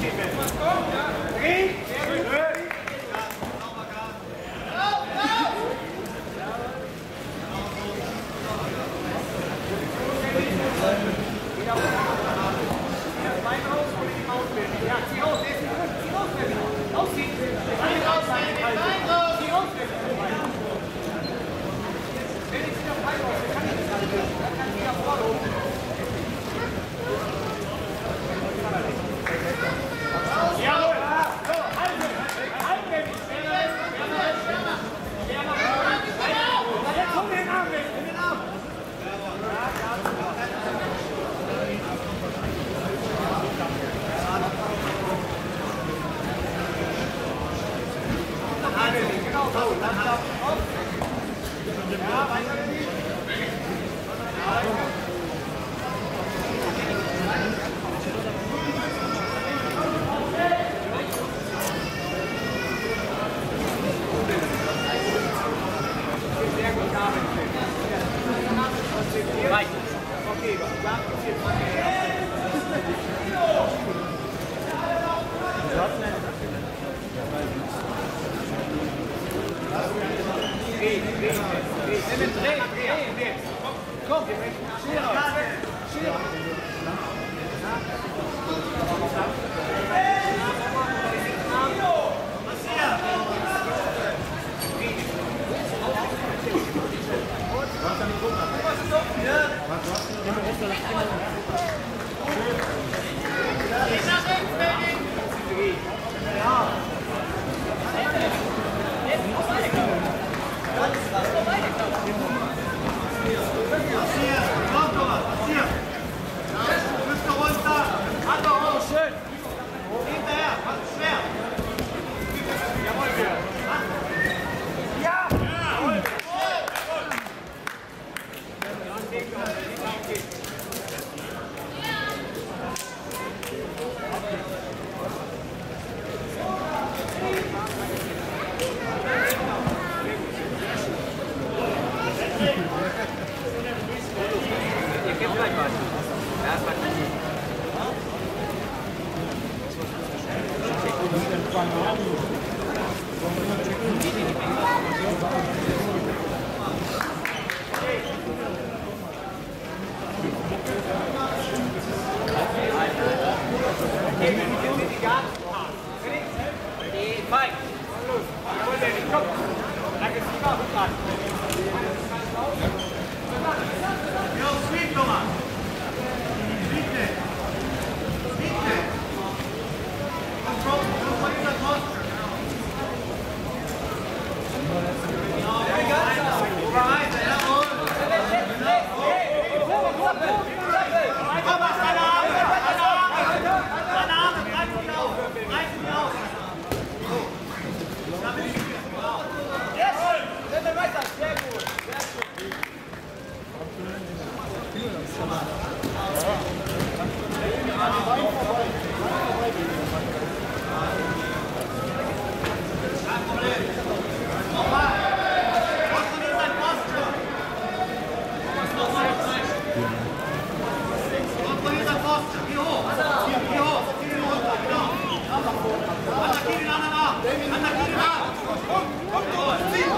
Three, Ja. gibt's gleich was. Ja, ist Mike, jawohl, Danny, komm. Danke, Sima, gut dran. Anna Kirina! Anna Kirina! Anna Kirina!